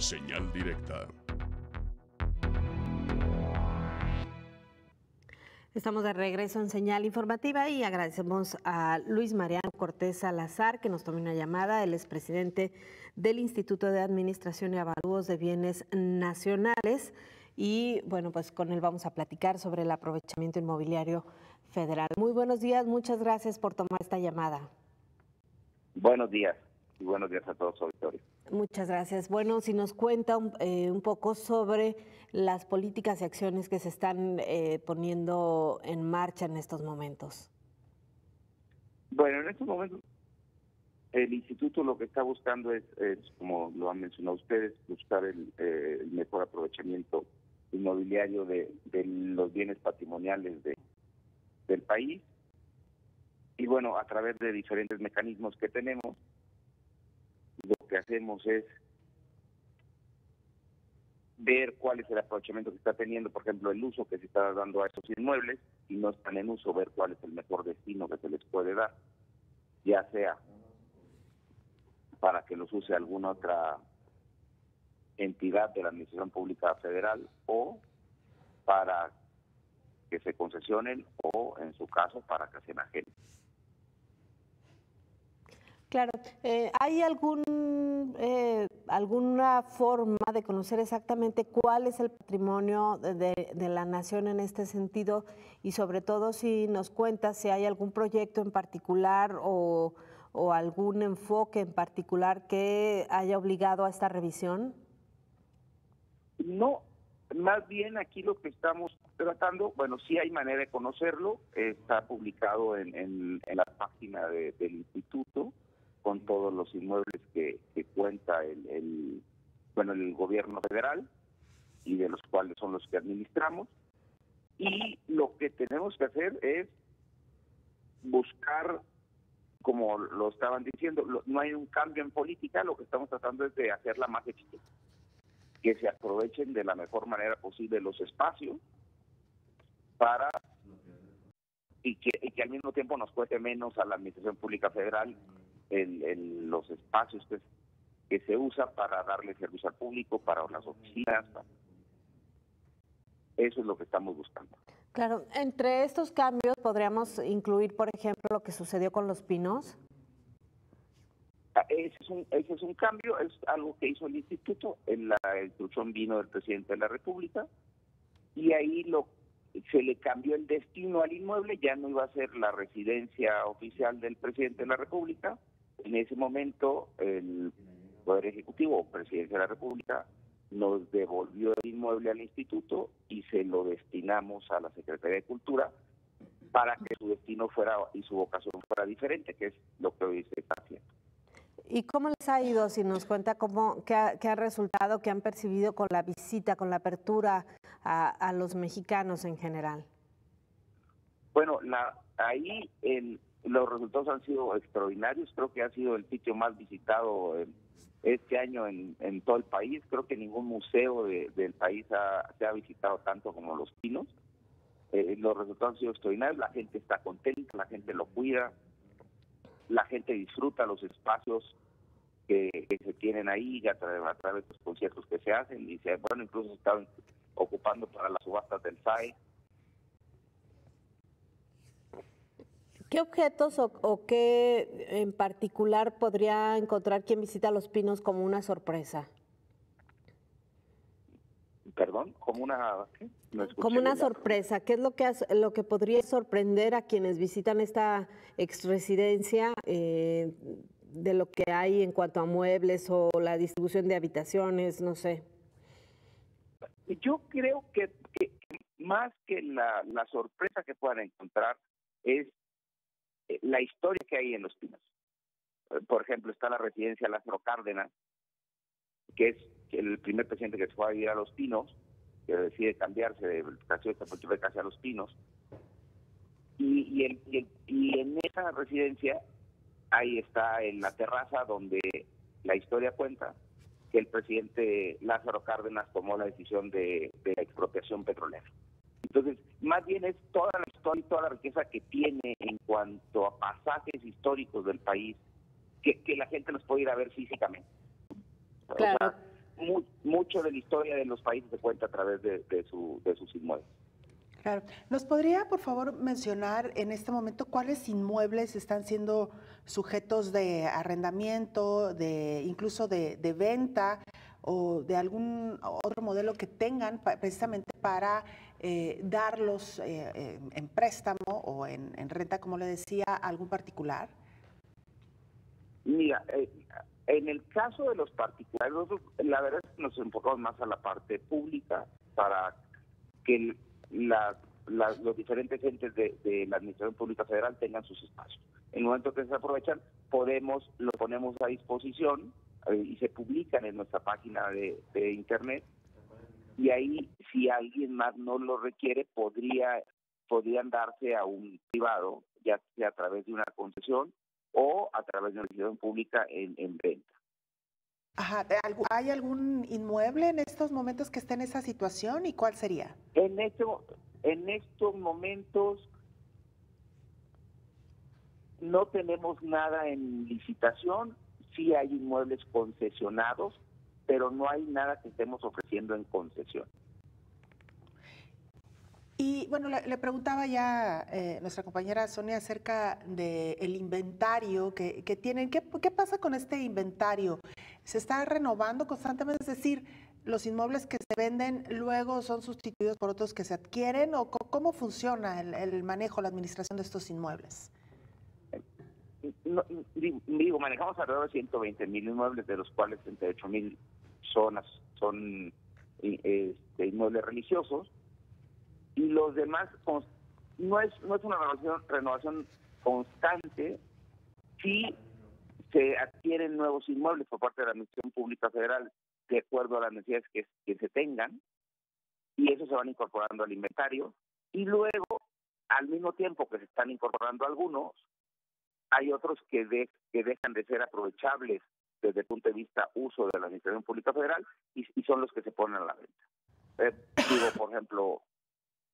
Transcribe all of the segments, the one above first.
Señal directa. Estamos de regreso en señal informativa y agradecemos a Luis Mariano Cortés Salazar que nos tome una llamada. Él es presidente del Instituto de Administración y Avalúos de Bienes Nacionales. Y bueno, pues con él vamos a platicar sobre el aprovechamiento inmobiliario federal. Muy buenos días, muchas gracias por tomar esta llamada. Buenos días y buenos días a todos los auditores. Muchas gracias. Bueno, si nos cuenta un, eh, poco sobre las políticas y acciones que se están eh, poniendo en marcha en estos momentos. Bueno, en estos momentos el instituto lo que está buscando es, como lo han mencionado ustedes, buscar el, eh, mejor aprovechamiento inmobiliario de, los bienes patrimoniales del país. Y bueno, a través de diferentes mecanismos que tenemos, lo que hacemos es ver cuál es el aprovechamiento que está teniendo, por ejemplo, el uso que se está dando a esos inmuebles y no están en uso, ver cuál es el mejor destino que se les puede dar, ya sea para que los use alguna otra entidad de la Administración Pública Federal o para que se concesionen o, en su caso, para que se enajenen. Claro, eh, ¿hay algún, eh, alguna forma de conocer exactamente cuál es el patrimonio de, la nación en este sentido? Y sobre todo si nos cuenta si hay algún proyecto en particular o, algún enfoque en particular que haya obligado a esta revisión. No, más bien aquí lo que estamos tratando, bueno, sí hay manera de conocerlo, está publicado en, en, la página del instituto con todos los inmuebles que, cuenta el, bueno el gobierno federal y de los cuales son los que administramos. Y lo que tenemos que hacer es buscar como lo estaban diciendo no hay un cambio en política lo que estamos tratando es de hacerla más exitosa que se aprovechen de la mejor manera posible los espacios para y que, y que al mismo tiempo nos cueste menos a la administración pública federal en, los espacios que, que se usa para darle servicio al público, para las oficinas. Eso es lo que estamos buscando. Claro, entre estos cambios podríamos incluir, por ejemplo, lo que sucedió con los pinos. Ah, ese es, un, ese es un cambio, es algo que hizo el instituto, en la instrucción vino del presidente de la República, y ahí lo se le cambió el destino al inmueble, ya no iba a ser la residencia oficial del presidente de la República, en ese momento, el Poder Ejecutivo Presidencia de la República nos devolvió el inmueble al instituto y se lo destinamos a la Secretaría de Cultura para que su destino fuera y su vocación fuera diferente, que es lo que hoy se está haciendo. ¿Y cómo les ha ido? Si nos cuenta cómo, qué ha, resultado, qué han percibido con la visita, con la apertura a, a los mexicanos en general. Bueno, la, ahí en, los resultados han sido extraordinarios, creo que ha sido el sitio más visitado este año en, todo el país, creo que ningún museo del país se ha visitado tanto como Los Pinos. Eh, los resultados han sido extraordinarios, la gente está contenta, la gente lo cuida, la gente disfruta los espacios que, se tienen ahí a a través de los conciertos que se hacen. Y se, bueno, incluso están ocupando para las subastas del SAE ¿Qué objetos o, qué en particular podría encontrar quien visita Los Pinos como una sorpresa? Perdón, como una como una sorpresa. ¿Qué es lo que lo que podría sorprender a quienes visitan esta exresidencia eh, de lo que hay en cuanto a muebles o la distribución de habitaciones, no sé? Yo creo que, más que la, la sorpresa que puedan encontrar es la historia que hay en Los Pinos. Eh, por ejemplo, está la residencia Lázaro Cárdenas, que es el primer presidente que se fue a vivir a Los Pinos, que decide cambiarse de de casi a Los Pinos. Y, y, y, en esa residencia, ahí está en la terraza donde la historia cuenta que el presidente Lázaro Cárdenas tomó la decisión de, de la expropiación petrolera. Entonces, más bien es toda la historia y toda la riqueza que tiene en cuanto a pasajes históricos del país que, la gente nos puede ir a ver físicamente. Claro. mucho de la historia de los países se cuenta a través de, su, de sus inmuebles. Claro. ¿Nos podría, por favor, mencionar en este momento cuáles inmuebles están siendo sujetos de arrendamiento, de incluso de, venta o de algún otro modelo que tengan precisamente para eh, darlos eh, en préstamo o en, renta, como le decía, a algún particular? Mira, eh, en el caso de los particulares, la verdad es que nos enfocamos más a la parte pública para que los diferentes entes de, la Administración Pública Federal tengan sus espacios. En el momento que se aprovechan, podemos, lo ponemos a disposición eh, y se publican en nuestra página de, Internet. Y ahí, si alguien más no lo requiere, podría podrían darse a un privado, ya sea a través de una concesión o a través de una institución pública en, en venta. Ajá. ¿Hay algún inmueble en estos momentos que esté en esa situación y cuál sería? En, esto, en estos momentos no tenemos nada en licitación, sí hay inmuebles concesionados, pero no hay nada que estemos ofreciendo en concesión. Y bueno, le, preguntaba ya eh, nuestra compañera Sonia acerca del inventario que, tienen. ¿Qué, pasa con este inventario? ¿Se está renovando constantemente? Es decir, ¿los inmuebles que se venden luego son sustituidos por otros que se adquieren? ¿O cómo funciona el, manejo, la administración de estos inmuebles? Digo, manejamos alrededor de 120 mil inmuebles, de los cuales 38 mil zonas son este, inmuebles religiosos y los demás no es no es una renovación, renovación constante si se adquieren nuevos inmuebles por parte de la Administración Pública Federal de acuerdo a las necesidades que, que se tengan y eso se van incorporando al inventario y luego al mismo tiempo que se están incorporando algunos hay otros que, de, que dejan de ser aprovechables desde el punto de vista uso de la Administración Pública Federal y, son los que se ponen a la venta. Eh, por ejemplo,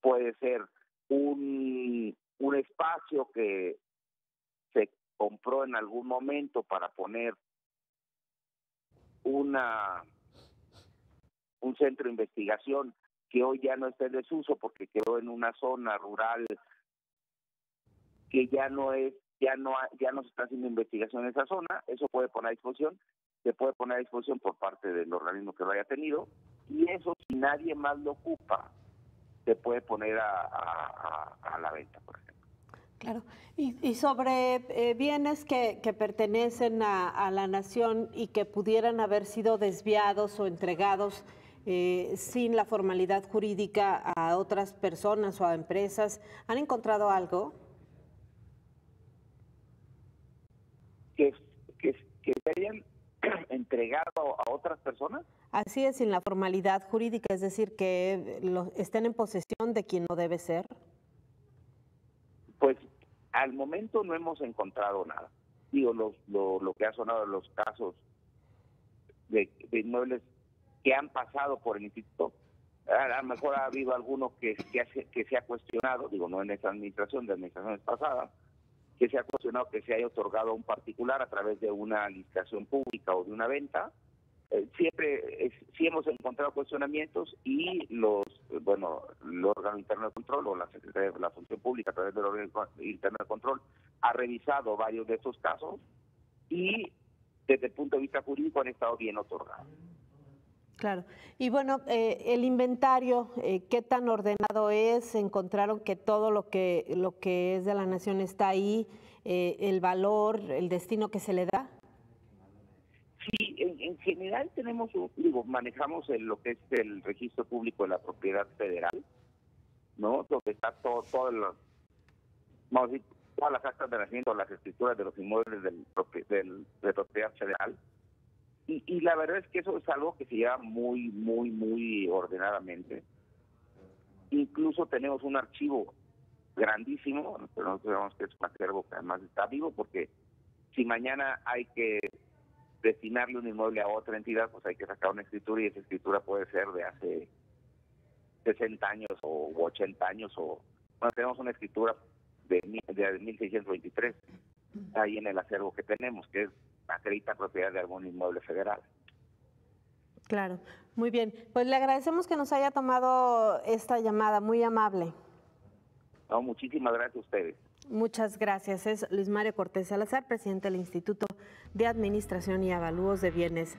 puede ser un, un espacio que se compró en algún momento para poner una un centro de investigación que hoy ya no está en desuso porque quedó en una zona rural que ya no es ya no ya no se está haciendo investigación en esa zona eso puede poner a disposición se puede poner a disposición por parte del organismo que lo haya tenido y eso si nadie más lo ocupa se puede poner a, la venta, por ejemplo. Claro. Y, sobre eh, bienes que, pertenecen a, la nación y que pudieran haber sido desviados o entregados eh, sin la formalidad jurídica a otras personas o a empresas, ¿han encontrado algo? Que, que, que se hayan entregado a otras personas. Así es, sin la formalidad jurídica, es decir, que estén en posesión de quien no debe ser. Pues al momento no hemos encontrado nada. Digo, lo, lo, que ha sonado en los casos de, inmuebles que han pasado por el instituto, a lo mejor ha habido alguno que, que, que se ha cuestionado, digo, no en esta administración, de administraciones pasadas, que se ha cuestionado que se haya otorgado a un particular a través de una licitación pública o de una venta. Eh, siempre sí hemos encontrado cuestionamientos y los, bueno, el órgano interno de control o la Secretaría de la Función Pública a través del órgano interno de control ha revisado varios de estos casos y desde el punto de vista jurídico han estado bien otorgados. Claro. Y bueno, eh, el inventario, eh, ¿qué tan ordenado es? ¿Encontraron que todo lo que, lo que es de la nación está ahí? Eh, ¿El valor, el destino que se le da? Sí, en, general tenemos, digo, manejamos lo que es el registro público de la propiedad federal, ¿no? Donde está todo, todo el, vamos a decir, todas las actas de nacimiento, las escrituras de los inmuebles del, del, de propiedad federal y, la verdad es que eso es algo que se lleva muy, muy, muy ordenadamente. Incluso tenemos un archivo grandísimo, pero nosotros sabemos que es un acervo que además está vivo, porque si mañana hay que destinarle un inmueble a otra entidad, pues hay que sacar una escritura y esa escritura puede ser de hace 60 años o 80 años o bueno, tenemos una escritura de, de 1623 ahí en el acervo que tenemos, que es acredita propiedad de algún inmueble federal. Claro, muy bien. Pues le agradecemos que nos haya tomado esta llamada, muy amable. No, muchísimas gracias a ustedes. Muchas gracias. Es Luis Mario Cortés Salazar, presidente del Instituto de Administración y Avalúos de Bienes